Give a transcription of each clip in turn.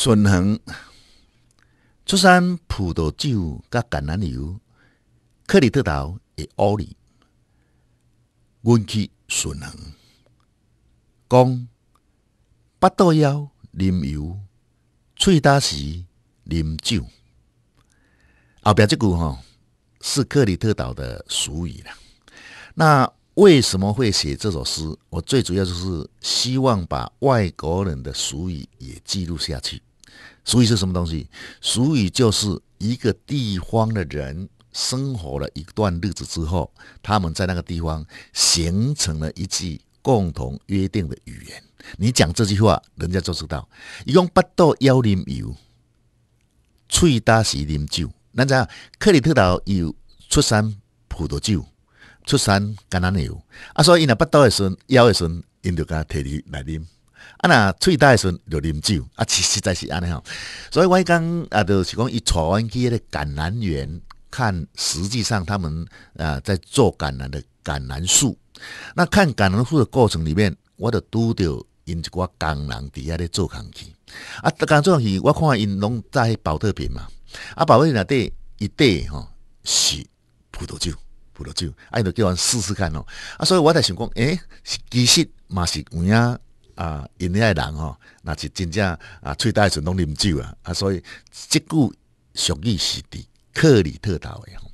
顺恒出产葡萄酒甲橄榄油，克里特岛的奥利，运气顺恒。讲八肚枵啉油，喙焦时啉酒。后边这句哈是克里特岛的俗语啦。那为什么会写这首诗？我最主要就是希望把外国人的俗语也记录下去。俗语是什么东西？俗语就是一个地方的人生活了一段日子之后，他们在那个地方形成了一句共同约定的语言。你讲这句话，人家就知道。一共八道幺啉油，喙焦时啉酒。咱知影克里特岛有出产葡萄酒。出产橄榄油，啊，所以因若巴肚诶时阵，枵诶时阵，因就甲摕你来啉，啊，若喙焦诶时阵就啉酒，啊，实实在是安尼吼。所以我讲啊，就是讲伊带阮去迄个橄榄园看，实际上他们啊在做橄榄的橄榄树。那看橄榄树的过程里面，我就拄着因一寡工人伫遐咧做工去，啊，工做工去，我看因拢在保特瓶嘛，啊，保特瓶内底一底吼是葡萄酒。葡萄酒，啊，就叫阮试试看哦。啊，所以我在想讲，诶，其实嘛是有影啊，因遐人吼，那是真正啊，喙大时拢啉酒啊。啊，所以即句俗语是伫克里特岛诶吼。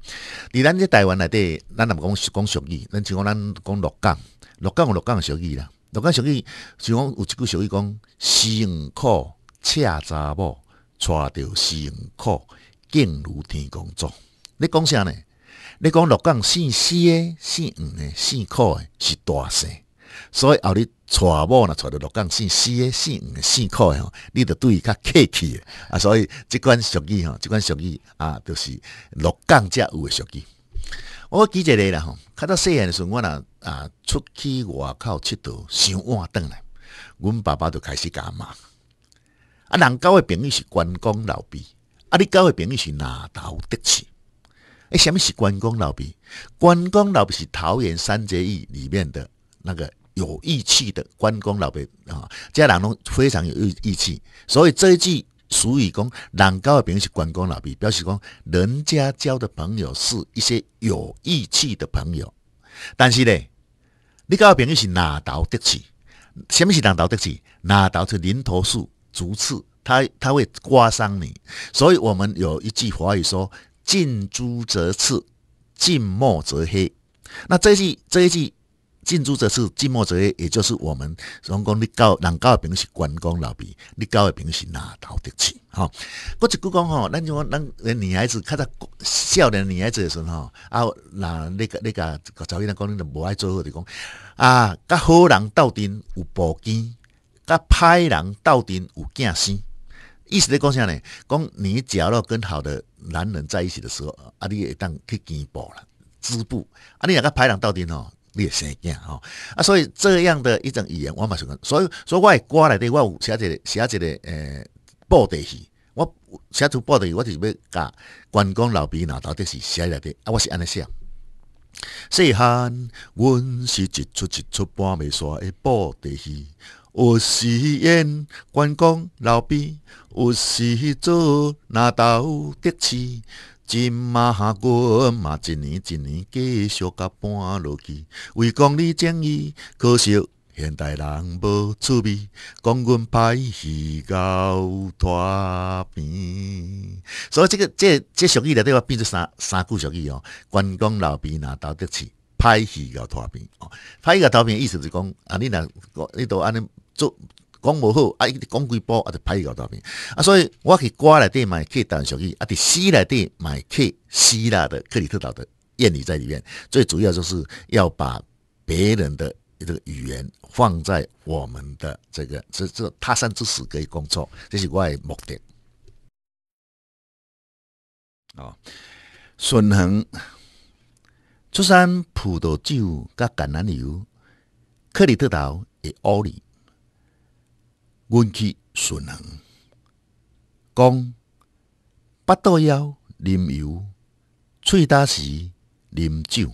伫咱这台湾内底，咱若讲讲俗语，咱像讲咱讲鹿港，鹿港有鹿港俗语啦。鹿港俗语像讲有一句俗语讲：西黄苦，恰查某，娶着西黄苦，敬如天公祖。你讲啥呢？你讲鹿港姓西诶，姓黄诶，姓苦诶，是大姓，所以后日娶某若娶着鹿港姓四诶，姓五，姓苦诶吼，你着对伊较客气诶啊。所以即款俗语吼，即款俗语啊，就是鹿港才有诶俗语。我记一个啦吼，较早细汉诶时阵，我若啊出去外口佚佗，伤晚转来，阮爸爸就开始甲骂。啊，人交诶朋友是关公老毕，啊，你交诶朋友是哪头得志？哎，什么是关公老毕？关公老毕是桃园三结义里面的那个有义气的关公老伯啊，这人拢非常有义义气，所以这一句俗语讲“人交的朋友是关公老伯”，表示讲人家交的朋友是一些有义气的朋友。但是呢，你交的朋友是哪道得气？什么是哪道得气？哪道是林头树竹刺，他他会刮伤你。所以我们有一句华语说。近朱则赤，近墨则黑。那这一句，这一句近朱者赤，近墨者黑，也就是我们讲讲你交人交的朋友是关公老比，你交的朋友是哪头得起？哈，我一句讲吼，咱就讲咱女孩子较早少年女孩子的时候吼，啊，那那个那个早起来讲，你都无爱做好就讲啊，甲好人斗阵有宝剑，甲歹人斗阵有镜生。意思咧讲啥呢？讲你假如跟好的男人在一起的时候，啊，你会当去见步了，织布啊，你两个歹人到底吼，你也生惊吼啊，所以这样的一种语言，我嘛是讲，所以所以我歌内底我有写一个写一个诶布袋戏，我写出布袋戏，我就是要甲关公老毕那到底是写内底啊，我是安尼写。细汉，阮是一出一出半暝山的布袋戏。有时演关公老毕，有时做拿刀得志，金马军嘛一年一年继续甲搬落去。为公你正义，可惜现代人无趣味，讲阮歹戏到拖边。所以这个这这俗语内底话变做三三句俗语哦。关公老毕拿刀得志，歹戏到拖边哦。歹戏到拖边意思是讲啊，你若你都安尼。做讲无好，啊！一讲几波啊，就拍一个照片啊！所以我去歌内底买去谈俗语，啊！伫诗内底买去希腊的克里特岛的谚语在里面。最主要就是要把别人的这个语言放在我们的这个这这他山之石可以攻错，这是我的目的。哦，顺恒出产葡萄酒甲橄榄油，克里特岛的奥利。运气顺恒，讲八肚枵啉油，喙焦时啉酒。